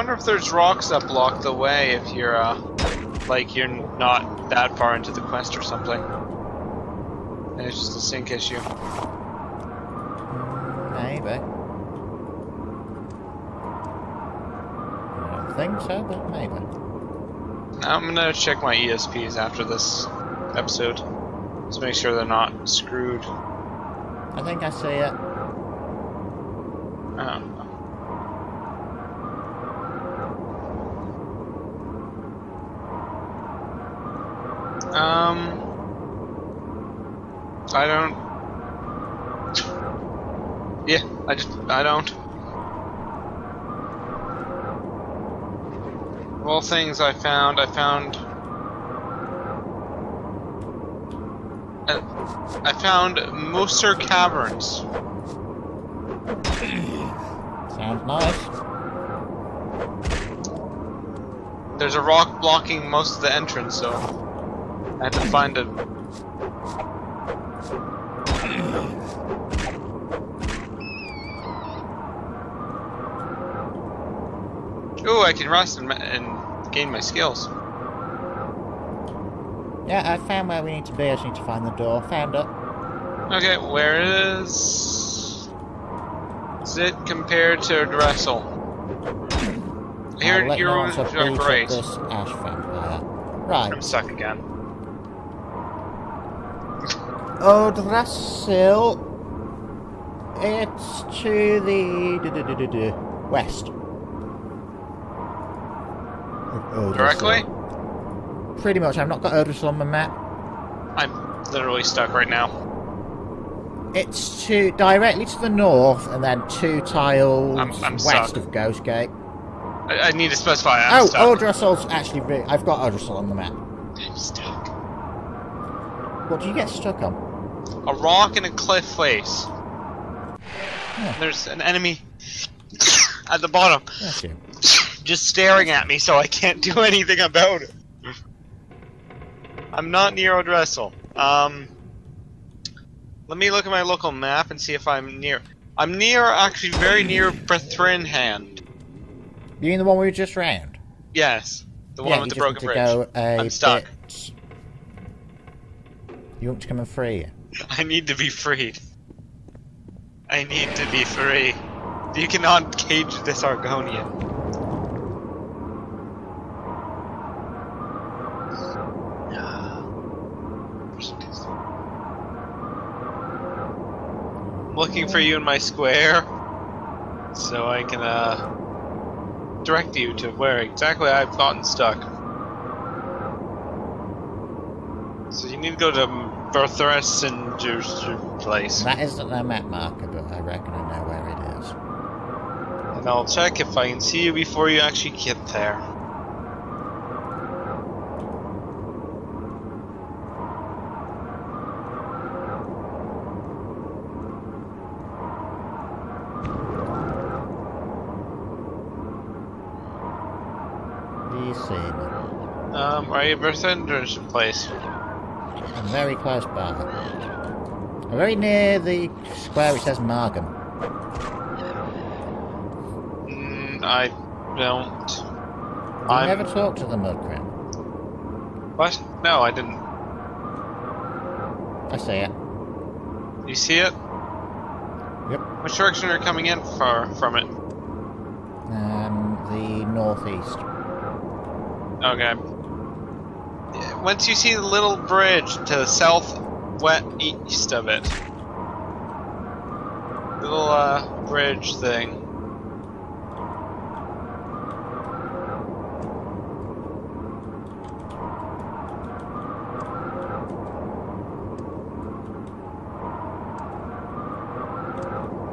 I wonder if there's rocks that block the way if you're, uh, like, you're not that far into the quest or something. And it's just a sync issue. Maybe. I don't think so, but maybe. I'm gonna check my ESPs after this episode. Just make sure they're not screwed. I think I see it. Oh. Um, I don't. Yeah, I just I don't. Of all things I found, I found. I, I found Mausur Caverns. Sounds nice. There's a rock blocking most of the entrance, so I had to find it. Ooh, I can rest and, and gain my skills. Yeah, I found where we need to be. I just need to find the door. Found it. Okay, where is is it compared to Dressel? Here, you're you know once I've beat up great. this ash vampire. Right. I'm stuck again. Odrosal. It's to the du- du- du- du- du- west. of Odrosal. Directly? Pretty much. I've not got Odrosal on my map. I'm literally stuck right now. It's to directly to the north, and then two tiles I'm- I'm west stuck. of Ghostgate. I, I need to specify. I'm oh, stuck. Odrosal's actually. Re- I've got Odrosal on the map. I'm stuck. What do you get stuck on? A rock and a cliff face. Yeah. There's an enemy at the bottom, you. just staring at me, so I can't do anything about it. I'm not near Odrosal. Um, let me look at my local map and see if I'm near. I'm near, actually, very near Brethrin Hand. You mean the one we just round? Yes, the one you with the broken bridge. to go a I'm stuck. bit- You want to come and free you? I need to be freed. I need to be free. You cannot cage this Argonian. I'm looking for you in my square, so I can uh, direct you to where exactly I've gotten stuck. So you need to go to Berthrus and place. That isn't their map marker, but I reckon I know where it is. And I'll check if I can see you before you actually get there. Um, are you Berthender's place? I'm very close by. I'm very near the square which says Margam. Mm, I don't. I'm. never talked to the Mudcrim. What? No, I didn't. I see it. You see it? Yep. Which direction are you coming in far from it? Um, the northeast. Okay. Yeah, Once you see the little bridge to the southwest east of it, little uh, bridge thing.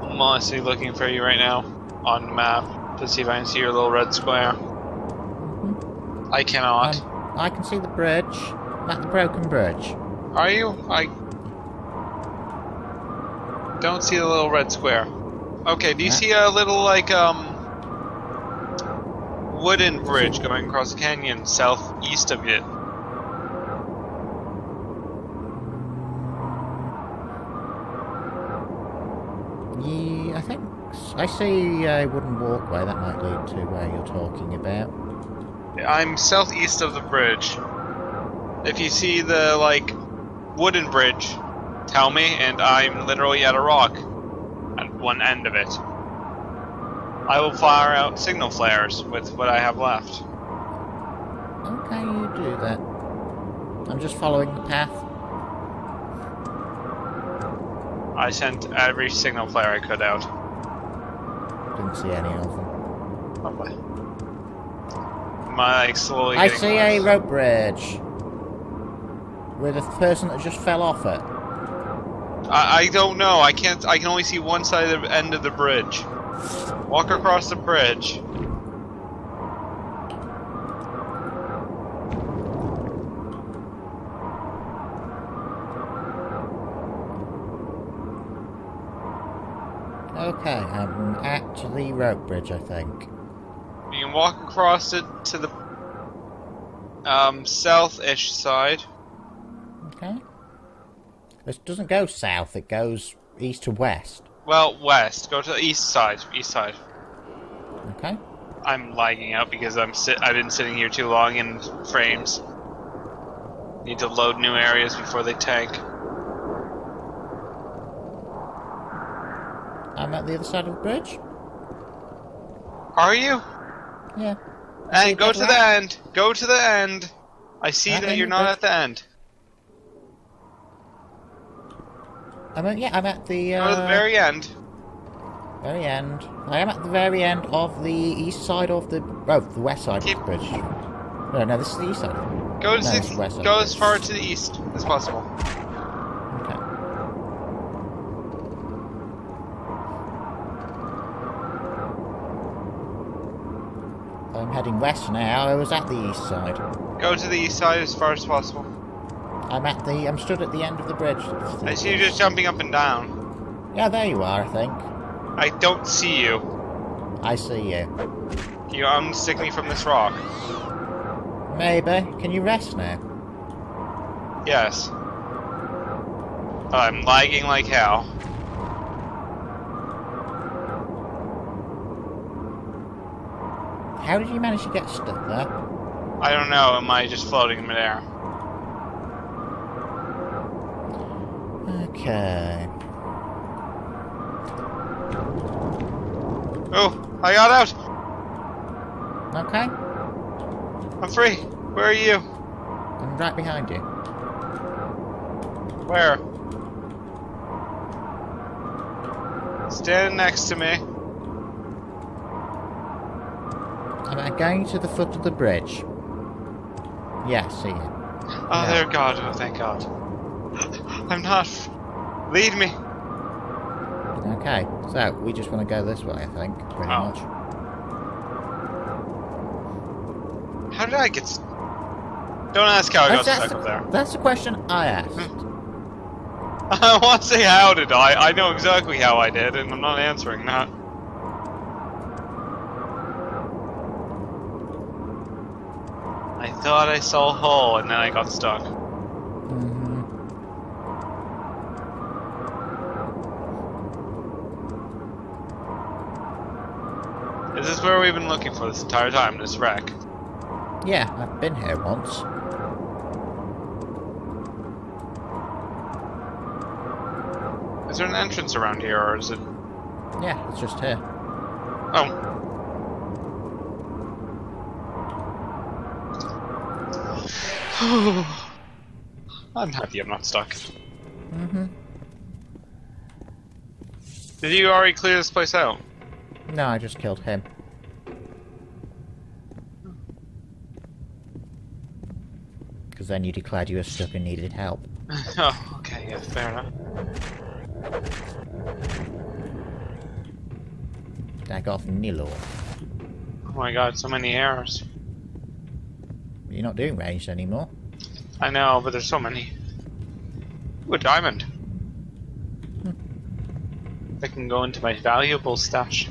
I'm honestly looking for you right now on the map to see if I can see your little red square. Mhm. I cannot. I can see the bridge. Not the broken bridge. Are you? I don't see the little red square. Okay, do you Yeah. see a little like um wooden bridge going across the canyon southeast of it? Yeah, I think. I see a wooden walkway that might lead to where you're talking about. I'm southeast of the bridge. If you see the like wooden bridge, tell me, and I'm literally at a rock at one end of it. I will fire out signal flares with what I have left. Okay, you do that. I'm just following the path. I sent every signal flare I could out. Didn't see any of them. Oh, Lovely. I slowly I see a rope bridge. With a person that just fell off it. I, I don't know. I can't. I can only see one side of the end of the bridge. Walk across the bridge. Okay, I'm at the rope bridge, I think. Walk across it to the um, south-ish side. Okay. This doesn't go south, it goes east to west. Well, west. Go to the east side. East side. Okay. I'm lagging out because I'm sit. I've been sitting here too long in frames. Need to load new areas before they tank. I'm at the other side of the bridge. Are you? Yeah. And go to the end. Go to the end. I see That that you're not at the end. I'm at, yeah, I'm at the, uh, to the very end. very end. I am at the very end of the east side of the, oh, the west side Keep- of the bridge. No, no, this is the east side. Go to No, it's the, go as far to the east as possible. I'm heading west now. I was at the east side. Go to the east side as far as possible. I'm at the. I'm stood at the end of the bridge. I see you just jumping up and down. Yeah, there you are. I think. I don't see you. I see you. Can you unstick me from this rock? Maybe. Can you rest now? Yes. I'm lagging like hell. How did you manage to get stuck there? I don't know. Am I just floating in midair? Okay. Oh, I got out. Okay. I'm free. Where are you? I'm right behind you. Where? Stand next to me. I'm going to the foot of the bridge. Yeah, see you. Oh, Yeah. there, God. Oh, thank God. I'm not. Lead me. Okay, so we just want to go this way, I think, pretty Oh. much. How did I get? Don't ask how I got That's, stuck up there. that's the question I asked. Hmm. I want to say how did I? I know exactly how I did, and I'm not answering that. I thought I saw a hole, and then I got stuck. hmm Is this where we've been looking for this entire time? This wreck? Yeah, I've been here once. Is there an entrance around here, or is it? Yeah, it's just here. Oh. I'm happy I'm not stuck. hmm Did you already clear this place out? No, I just killed him. Because then you declared you were stuck and needed help. oh, okay, yeah, fair enough. Dagoth Nilor. Oh my god, so many errors. You're not doing ranged anymore. I know, but there's so many. Ooh, a diamond. I can go into my valuable stash.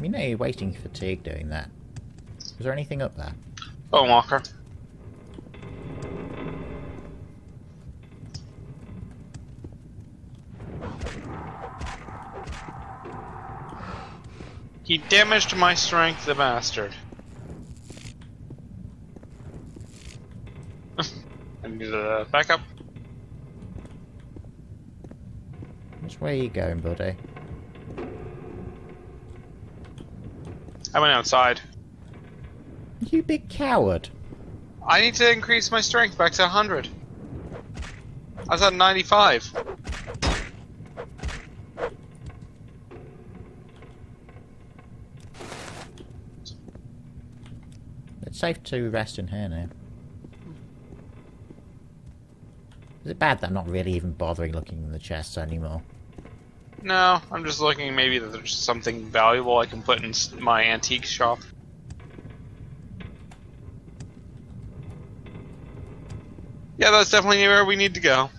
You know you're wasting fatigue doing that. Is there anything up there? Oh, Bone walker. He damaged my strength, the bastard. I need a uh, backup. Which way are you going, buddy? I went outside. You big coward. I need to increase my strength back to 100. I was at 95. It's safe to rest in here now. Is it bad that I'm not really even bothering looking in the chests anymore? No, I'm just looking maybe that there's something valuable I can put in my antique shop. Yeah, that's definitely where we need to go.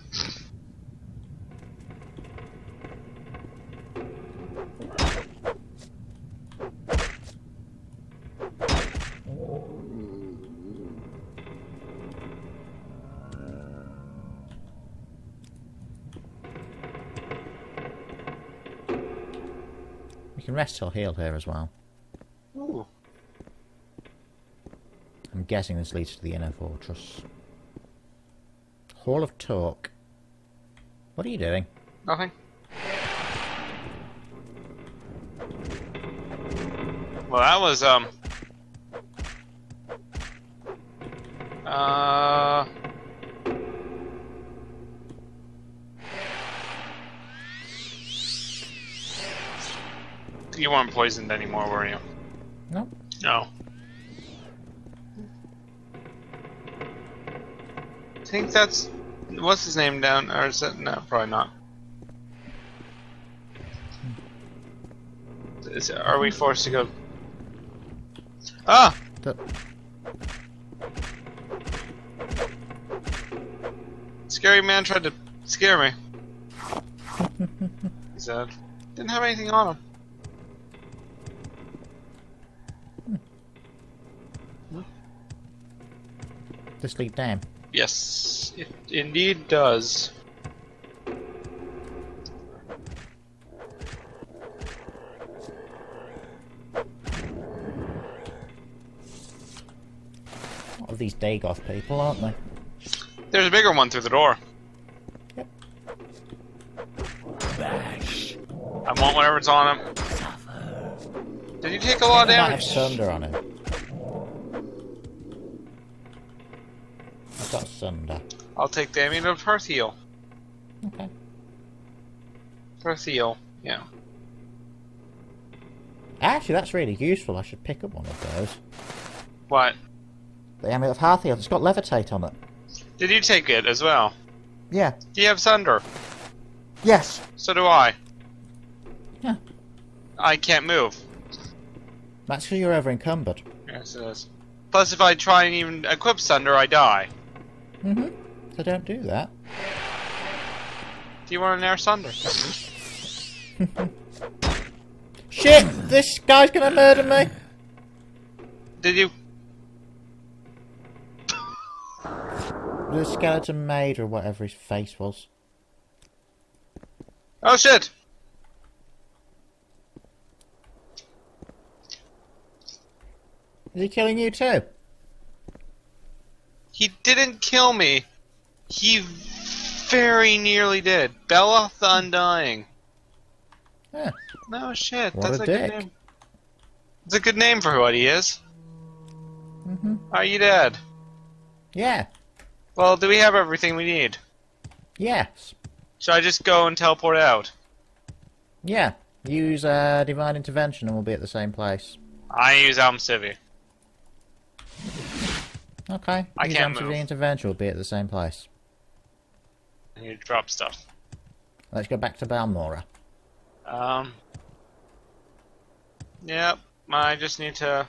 We can rest till healed here as well. Ooh. I'm guessing this leads to the inner fortress. Hall of Torque. What are you doing? Nothing. Well, that was, um... Uh... You weren't poisoned anymore, were you? No. No. I think that's what's his name down, or is that no? Probably not. Is, are we forced to go? Ah! The- Scary man tried to scare me. he said, didn't have anything on him. This lead down. Yes, it indeed does. Of these Dagoth people, aren't they? There's a bigger one through the door. Yep. I want whatever's on him. Did you take a lot of They might have damage? Sunder on him. Got Sunder. Uh, I'll take damage of Earth Heal. Okay. Earth Heal, yeah. Actually, that's really useful. I should pick up one of those. What? The Amulet of Heartheal. It's got levitate on it. Did you take it as well? Yeah. Do you have Thunder? Yes. So do I. Yeah. I can't move. That's because you're over encumbered. Yes, it is. Plus, if I try and even equip Thunder, I die. Mm-hmm. So don't do that. Do you want an Air Thunder? Shit! This guy's gonna murder me! Did you? The skeleton maid or whatever his face was. Oh shit! Is he killing you too? He didn't kill me. He very nearly did. Belloth the Undying. Yeah. No shit. What That's a a, dick. good name. It's a good name for what he is. Mm-hmm. Are you dead? Yeah. Well, do we have everything we need? Yes. Should I just go and teleport out? Yeah. Use uh, divine intervention and we'll be at the same place. I use Almsivi. Okay. I Use can't move. intervention. We'll be at the same place. Need to drop stuff. Let's go back to Balmora. Um. Yep. I just need to